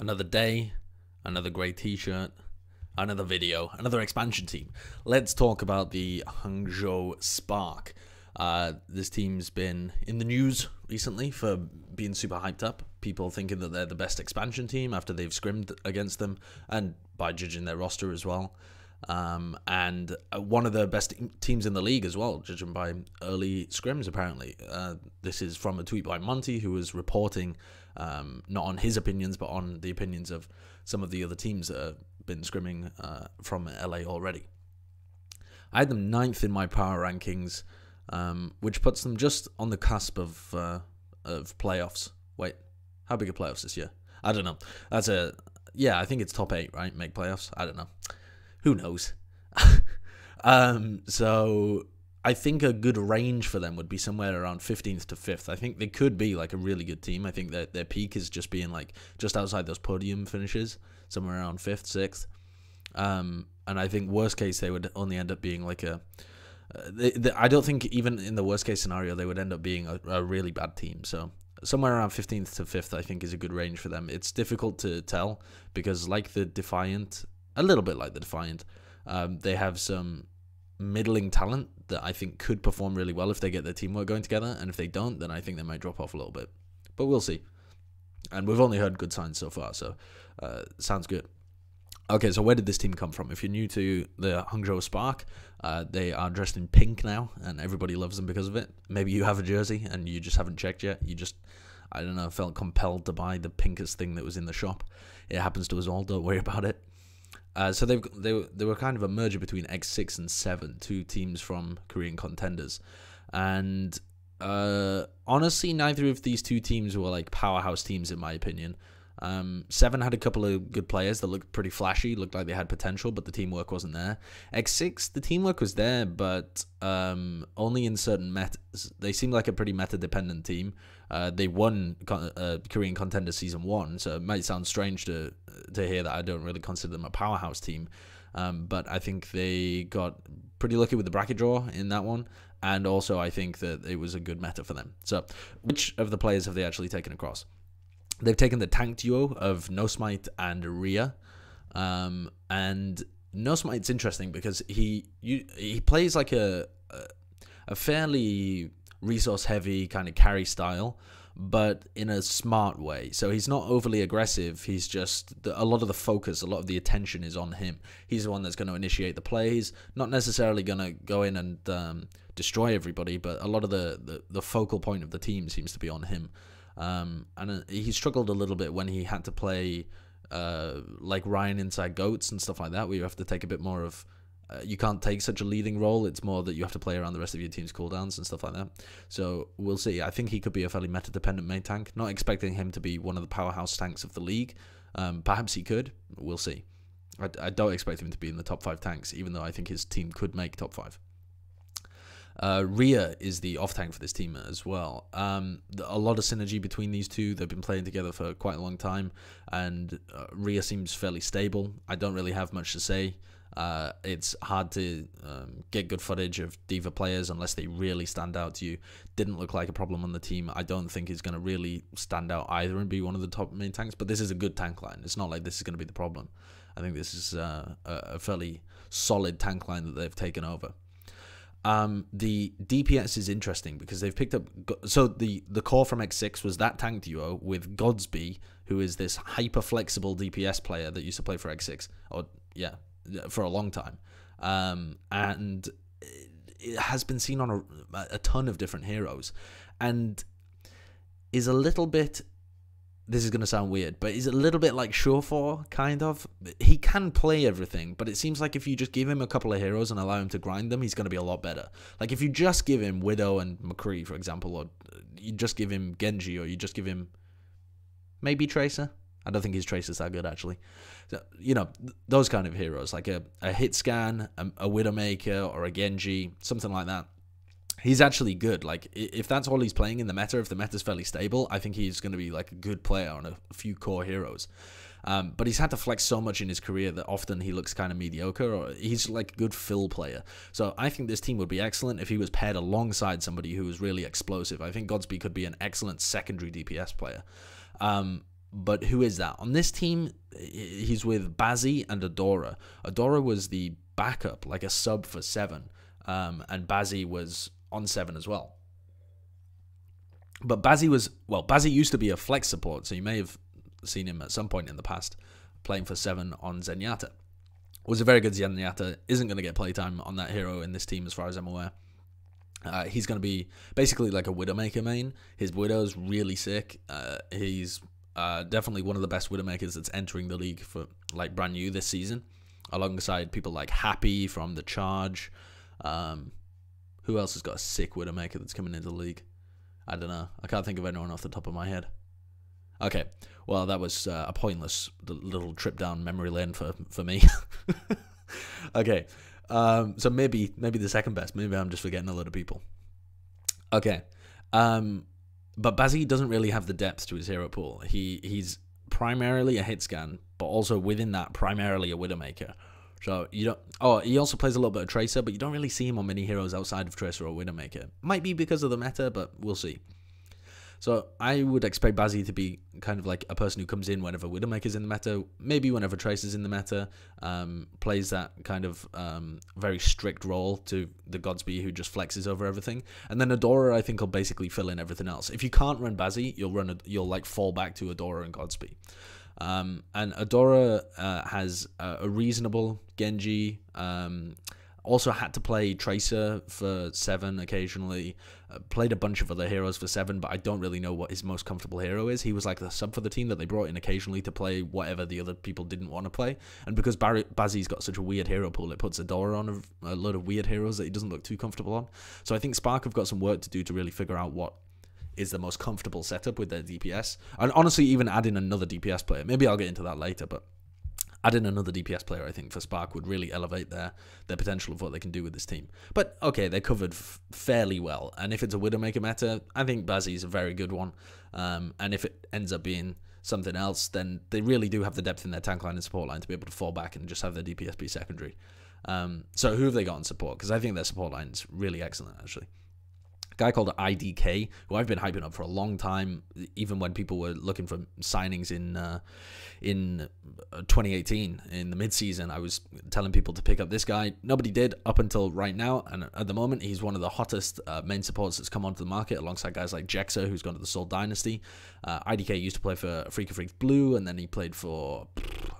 Another day, another great t shirt, another video, another expansion team. Let's talk about the Hangzhou Spark. Uh, this team's been in the news recently for being super hyped up. People thinking that they're the best expansion team after they've scrimmed against them, and by judging their roster as well. Um, and uh, one of the best teams in the league as well, judging by early scrims, apparently. Uh, this is from a tweet by Monty, who was reporting um, not on his opinions, but on the opinions of some of the other teams that have been scrimming uh, from LA already. I had them ninth in my power rankings, um, which puts them just on the cusp of uh, of playoffs. Wait, how big are playoffs this year? I don't know. That's a yeah. I think it's top eight, right? Make playoffs. I don't know. Who knows? um, so I think a good range for them would be somewhere around 15th to 5th. I think they could be like a really good team. I think that their peak is just being like just outside those podium finishes, somewhere around 5th, 6th. Um, and I think worst case they would only end up being like a. Uh, they, they, I don't think even in the worst case scenario they would end up being a, a really bad team. So somewhere around 15th to 5th I think is a good range for them. It's difficult to tell because like the Defiant, a little bit like the Defiant, um, they have some middling talent that I think could perform really well if they get their teamwork going together. And if they don't, then I think they might drop off a little bit. But we'll see. And we've only heard good signs so far, so uh, sounds good. Okay, so where did this team come from? If you're new to the Hangzhou Spark, uh, they are dressed in pink now, and everybody loves them because of it. Maybe you have a jersey and you just haven't checked yet. You just, I don't know, felt compelled to buy the pinkest thing that was in the shop. It happens to us all. Don't worry about it. Uh, so they've they they were kind of a merger between X6 and Seven, two teams from Korean contenders, and uh, honestly, neither of these two teams were like powerhouse teams in my opinion. Um, Seven had a couple of good players that looked pretty flashy, looked like they had potential, but the teamwork wasn't there. X6, the teamwork was there, but um, only in certain metas. They seemed like a pretty meta dependent team. Uh, they won uh, Korean Contender Season 1, so it might sound strange to, to hear that I don't really consider them a powerhouse team. Um, but I think they got pretty lucky with the bracket draw in that one. And also, I think that it was a good meta for them. So, which of the players have they actually taken across? They've taken the tank duo of Nosmite and Ria, um, and Nosmite's interesting because he you, he plays like a, a, a fairly resource heavy kind of carry style, but in a smart way. So he's not overly aggressive. He's just a lot of the focus, a lot of the attention is on him. He's the one that's going to initiate the plays, not necessarily going to go in and um, destroy everybody, but a lot of the, the the focal point of the team seems to be on him. Um, and uh, he struggled a little bit when he had to play uh, like Rein inside goats and stuff like that, where you have to take a bit more of. Uh, you can't take such a leading role. It's more that you have to play around the rest of your team's cooldowns and stuff like that. So we'll see. I think he could be a fairly meta dependent main tank. Not expecting him to be one of the powerhouse tanks of the league. Um, perhaps he could. We'll see. I, I don't expect him to be in the top five tanks, even though I think his team could make top five. Uh, Ria is the off tank for this team as well. Um, a lot of synergy between these two. They've been playing together for quite a long time, and uh, Ria seems fairly stable. I don't really have much to say. Uh, it's hard to um, get good footage of D.Va players unless they really stand out to you. Didn't look like a problem on the team. I don't think he's going to really stand out either and be one of the top main tanks, but this is a good tank line. It's not like this is going to be the problem. I think this is uh, a fairly solid tank line that they've taken over. Um, the DPS is interesting because they've picked up. So the the core from X6 was that tank duo with GodsB, who is this hyper flexible DPS player that used to play for X6, or yeah, for a long time, um, and it has been seen on a, a ton of different heroes, and is a little bit this is going to sound weird, but he's a little bit like Surefour, kind of. He can play everything, but it seems like if you just give him a couple of heroes and allow him to grind them, he's going to be a lot better. Like if you just give him Widow and McCree, for example, or you just give him Genji, or you just give him maybe Tracer. I don't think his Tracer's that good, actually. So, you know, those kind of heroes, like a, a hit scan, a, a Widowmaker, or a Genji, something like that he's actually good. Like if that's all he's playing in the meta, if the meta's fairly stable, I think he's going to be like a good player on a, few core heroes. Um, but he's had to flex so much in his career that often he looks kind of mediocre, or he's like a good fill player. So I think this team would be excellent if he was paired alongside somebody who was really explosive. I think GodsB could be an excellent secondary DPS player. Um, but who is that? On this team, he's with Bazzi and Adora. Adora was the backup, like a sub for seven, um, and Bazzi was on seven as well. But Bazzi was well, Bazzi used to be a flex support, so you may have seen him at some point in the past playing for seven on Zenyatta. Was a very good Zenyatta. Isn't going to get playtime on that hero in this team, as far as I'm aware. Uh, he's going to be basically like a Widowmaker main. His Widow's really sick. Uh, he's uh, definitely one of the best Widowmakers that's entering the league for like brand new this season, alongside people like Happy from the Charge. Um, who else has got a sick Widowmaker that's coming into the league? I don't know. I can't think of anyone off the top of my head. Okay, well that was uh, a pointless little trip down memory lane for for me. okay, um, so maybe maybe the second best. Maybe I'm just forgetting a lot of people. Okay, um, but Bazzi doesn't really have the depth to his hero pool. He he's primarily a hit scan, but also within that, primarily a Widowmaker. So you don't. Oh, he also plays a little bit of Tracer, but you don't really see him on many heroes outside of Tracer or Widowmaker. Might be because of the meta, but we'll see. So I would expect Bazzi to be kind of like a person who comes in whenever Widowmaker's in the meta, maybe whenever Tracer's in the meta, um, plays that kind of um, very strict role to the GodsB who just flexes over everything. And then Adora, I think, will basically fill in everything else. If you can't run Bazzi, you'll run a, you'll like fall back to Adora and GodsB. Um, and Adora uh, has a, a, reasonable Genji. Um, also had to play Tracer for seven occasionally. Uh, played a bunch of other heroes for seven, but I don't really know what his most comfortable hero is. He was like the sub for the team that they brought in occasionally to play whatever the other people didn't want to play. And because Barry, Bazzi's got such a weird hero pool, it puts Adora on a, a load of weird heroes that he doesn't look too comfortable on. So I think Spark have got some work to do to really figure out what is the most comfortable setup with their DPS. And honestly, even adding another DPS player, maybe I'll get into that later, but adding another DPS player, I think, for Spark would really elevate their their potential of what they can do with this team. But okay, they're covered fairly well, and if it's a Widowmaker meta, I think Bazzi is a very good one. Um, and if it ends up being something else, then they really do have the depth in their tank line and support line to be able to fall back and just have their DPS be secondary. Um, so who have they got in support? Because I think their support line is really excellent, actually guy called IDK, who I've been hyping up for a long time, even when people were looking for signings in uh, in uh, 2018 in the midseason. I was telling people to pick up this guy. Nobody did up until right now, and at the moment, he's one of the hottest uh, main supports that's come onto the market, alongside guys like Jecse, who's gone to the Seoul Dynasty. Uh, IDK used to play for Afreeca Freecs Blue, and then he played for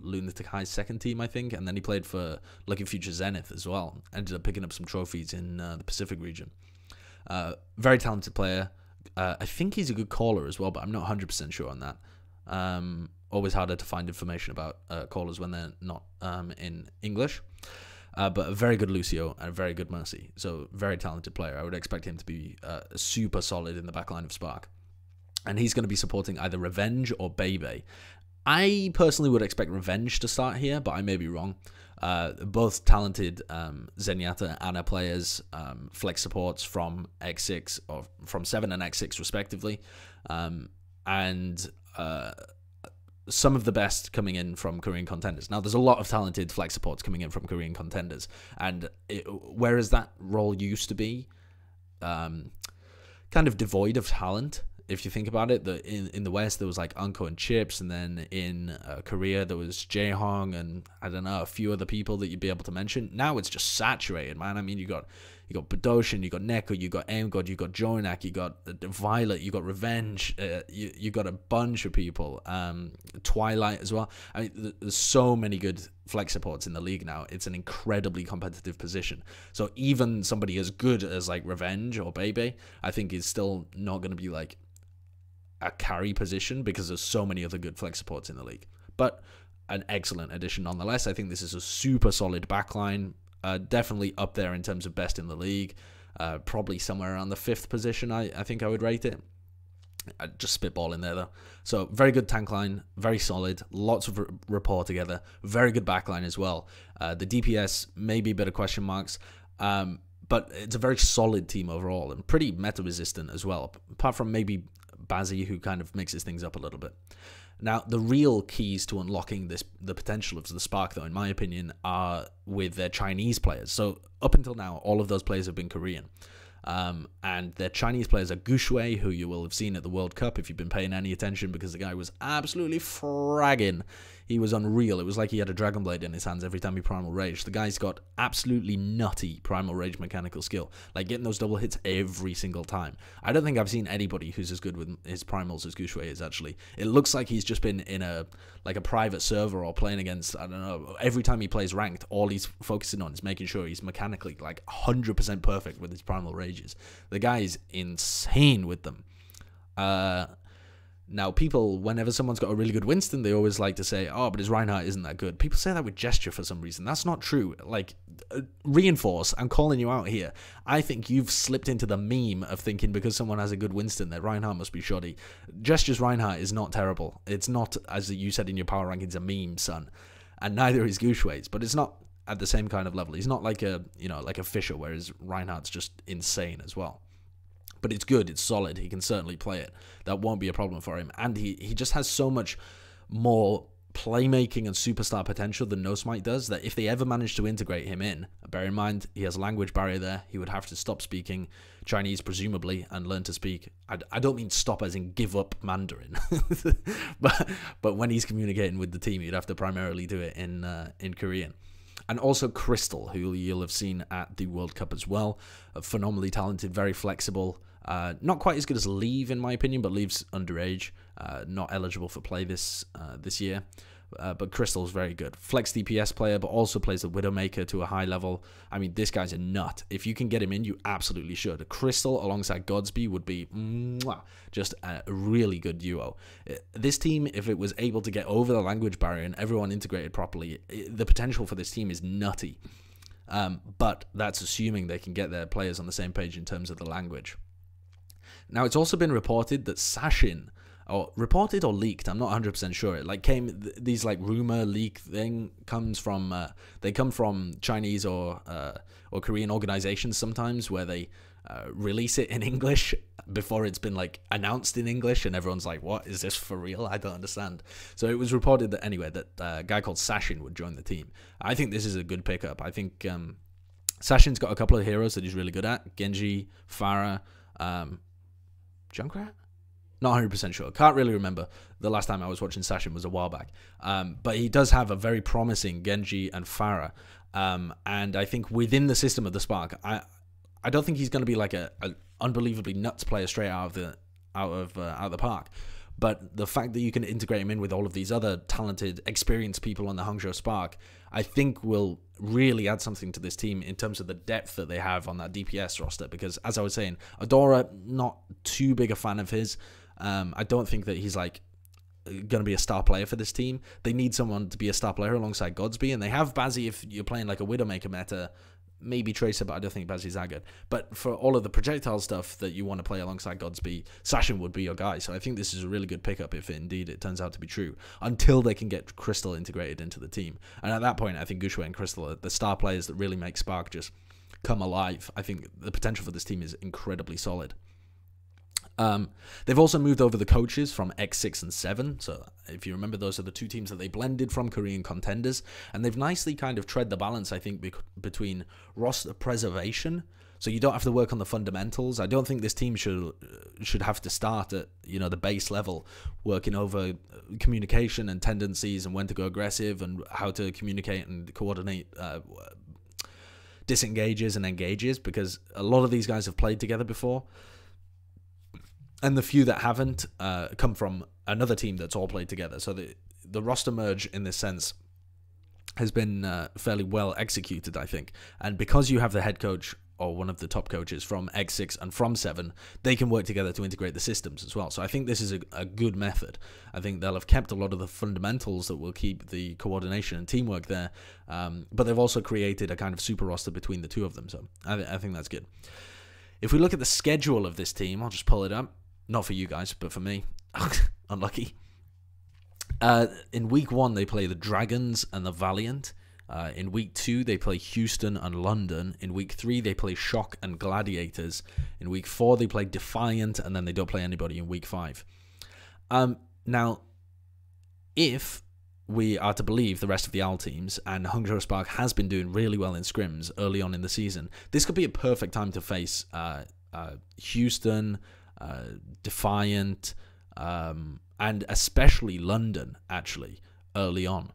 Lunatic-Hai's second team, I think, and then he played for Lucky Future Zenith as well. Ended up picking up some trophies in uh, the Pacific region. Uh, very talented player. Uh, I think he's a good caller as well, but I'm not 100% sure on that. Um, always harder to find information about uh, callers when they're not um, in English. Uh, but a very good Lucio and a very good Mercy. So, very talented player. I would expect him to be uh, super solid in the backline of Spark. And he's going to be supporting either Revenge or Bebe. I personally would expect Revenge to start here, but I may be wrong. Uh, both talented um, Zenyatta Ana players, um, flex supports from X6 or from 7 and X6 respectively, um, and uh, some of the best coming in from Korean contenders. Now, there's a lot of talented flex supports coming in from Korean contenders, and it, whereas that role used to be? Um, kind of devoid of talent, if you think about it, the in, in the West there was like uNKOE and Chips, and then in uh, Korea there was Jaehong and I don't know a few other people that you'd be able to mention. Now it's just saturated, man. I mean, you got you got Bdosin, you got Neko, you got Aimgod, you got JJoNak, you got Violet, you got Revenge, uh, you you got a bunch of people. Um, Twilight as well. I mean, there's so many good flex supports in the league now. It's an incredibly competitive position. So even somebody as good as like Revenge or Bebe, I think is still not going to be like a carry position because there's so many other good flex supports in the league. But an excellent addition nonetheless. I think this is a super solid backline. Uh, definitely up there in terms of best in the league. Uh, probably somewhere around the fifth position, I, I think I would rate it. I just spitball in there though. So very good tank line, very solid, lots of rapport together, very good backline as well. Uh, the DPS maybe a bit of question marks, um, but it's a very solid team overall and pretty meta resistant as well. Apart from maybe Bazzi, who kind of mixes things up a little bit. Now, the real keys to unlocking this the potential of the Spark, though, in my opinion, are with their Chinese players. So up until now, all of those players have been Korean. Um, and their Chinese players are Guxue, who you will have seen at the World Cup if you've been paying any attention, because the guy was absolutely fragging he was unreal. It was like he had a Dragon Blade in his hands every time he Primal Rage. The guy's got absolutely nutty Primal Rage mechanical skill, like getting those double hits every single time. I don't think I've seen anybody who's as good with his primals as Guxue is. Actually, it looks like he's just been in a like a private server or playing against. I don't know. Every time he plays ranked, all he's focusing on is making sure he's mechanically like 100% perfect with his Primal Rages. The guy is insane with them. Uh, now, people, whenever someone's got a really good Winston, they always like to say, oh, but his Reinhardt isn't that good. People say that with gesture for some reason. That's not true. Like, uh, reinforce, I'm calling you out here. I think you've slipped into the meme of thinking because someone has a good Winston that Reinhardt must be shoddy. Gestures Reinhardt is not terrible. It's not, as you said in your power rankings, a meme, son. And neither is Guxue's, but it's not at the same kind of level. He's not like a, you know, like a Fissure, whereas Reinhardt's just insane as well but it's good, it's solid. He can certainly play it. That won't be a problem for him. And he, he just has so much more playmaking and superstar potential than Nosmite does that if they ever manage to integrate him in, bear in mind he has a language barrier there, he would have to stop speaking Chinese presumably and learn to speak. I, I don't mean stop as in give up Mandarin, but but when he's communicating with the team, you'd have to primarily do it in uh, in Korean and also Krystal, who you'll have seen at the World Cup as well. phenomenally talented, very flexible. Uh, not quite as good as Leave, in my opinion, but Leave's underage, uh, not eligible for play this uh, this year. Uh, but Krystal's very good. Flex DPS player, but also plays the Widowmaker to a high level. I mean, this guy's a nut. If you can get him in, you absolutely should. Krystal alongside GodsB would be mwah, just a really good duo. Uh, this team, if it was able to get over the language barrier and everyone integrated properly, the potential for this team is nutty. Um, but that's assuming they can get their players on the same page in terms of the language. Now, it's also been reported that Sashin or reported or leaked i'm not 100% sure it like came th- these like rumor leak thing comes from uh, they come from chinese or uh, or korean organizations sometimes where they uh, release it in english before it's been like announced in english and everyone's like what? Is this for real? I don't understand. So it was reported that anyway that uh, a guy called sashin would join the team. I think this is a good pickup. I think um, sashin's got a couple of heroes that he's really good at. Genji Pharah um, junkrat not 100% sure. Can't really remember. The last time I was watching Sashin was a while back. Um, but he does have a very promising Genji and Pharah. Um, and I think within the system of the Spark, I I don't think he's going to be like a, a, unbelievably nuts player straight out of the out of uh, out of the park. But the fact that you can integrate him in with all of these other talented, experienced people on the Hangzhou Spark, I think will really add something to this team in terms of the depth that they have on that DPS roster. Because as I was saying, Adora, not too big a fan of his. Um, I don't think that he's like going to be a star player for this team. They need someone to be a star player alongside GodsB, and they have Bazzi if you're playing like a Widowmaker meta. Maybe Tracer, but I don't think Bazzi's that good. But for all of the projectile stuff that you want to play alongside GodsB, Sashin would be your guy. So I think this is a really good pickup if indeed it turns out to be true. Until they can get Krystal integrated into the team, and at that point, I think Guxue and Krystal are the star players that really make Spark just come alive. I think the potential for this team is incredibly solid. Um, they've also moved over the coaches from X6 and 7. So, if you remember, those are the two teams that they blended from Korean contenders. And they've nicely kind of tread the balance, I think, between roster preservation. So you don't have to work on the fundamentals. I don't think this team should should have to start at you know the base level, working over communication and tendencies and when to go aggressive and how to communicate and coordinate uh, disengages and engages because a lot of these guys have played together before and the few that haven't uh, come from another team that's all played together. So the the roster merge in this sense has been uh, fairly well executed, I think. And because you have the head coach or one of the top coaches from X6 and from 7, they can work together to integrate the systems as well. So I think this is a, a good method. I think they'll have kept a lot of the fundamentals that will keep the coordination and teamwork there, um, but they've also created a kind of super roster between the two of them. So I, th- I think that's good. If we look at the schedule of this team, I'll just pull it up. Not for you guys, but for me. Unlucky. Uh, in week one, they play the Dragons and the Valiant. Uh, in week two, they play Houston and London. In week three, they play Shock and Gladiators. In week four, they play Defiant, and then they don't play anybody in week five. Um, now, if we are to believe the rest of the OWL teams, and Hangzhou Spark has been doing really well in scrims early on in the season, this could be a perfect time to face uh, uh, Houston, uh, Defiant, um, and especially London, actually, early on.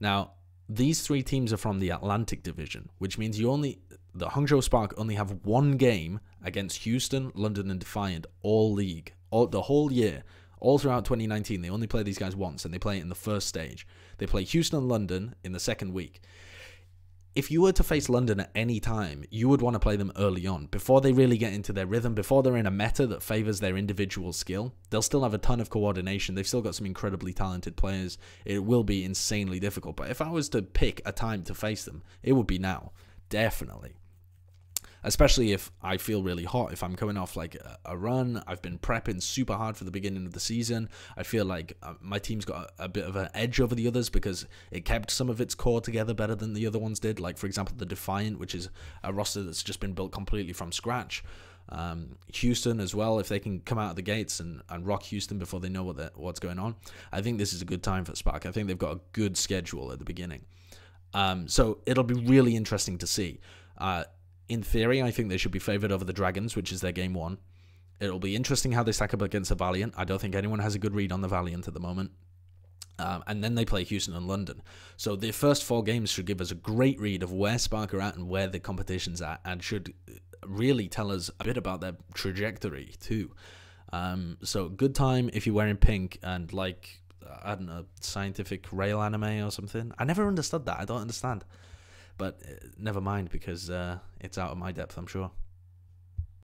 Now, these three teams are from the Atlantic Division, which means you only the Hangzhou Spark only have one game against Houston, London, and Defiant all league, all the whole year, all throughout 2019. They only play these guys once, and they play it in the first stage. They play Houston and London in the second week if you were to face London at any time, you would want to play them early on before they really get into their rhythm, before they're in a meta that favors their individual skill. They'll still have a ton of coordination. They've still got some incredibly talented players. It will be insanely difficult. But if I was to pick a time to face them, it would be now. Definitely especially if I feel really hot. If I'm coming off like a, run, I've been prepping super hard for the beginning of the season. I feel like uh, my team's got a, a, bit of an edge over the others because it kept some of its core together better than the other ones did. Like, for example, the Defiant, which is a roster that's just been built completely from scratch. Um, Houston as well, if they can come out of the gates and, and rock Houston before they know what what's going on, I think this is a good time for Spark. I think they've got a good schedule at the beginning. Um, so it'll be really interesting to see. Uh, in theory, I think they should be favoured over the Dragons, which is their game one. It'll be interesting how they stack up against the Valiant. I don't think anyone has a good read on the Valiant at the moment. Um, and then they play Houston and London. So the first four games should give us a great read of where Spark are at and where the competition's at, and should really tell us a bit about their trajectory too. Um, so good time if you're wearing pink and like I don't know scientific rail anime or something. I never understood that. I don't understand. But uh, never mind because uh, it's out of my depth, I'm sure.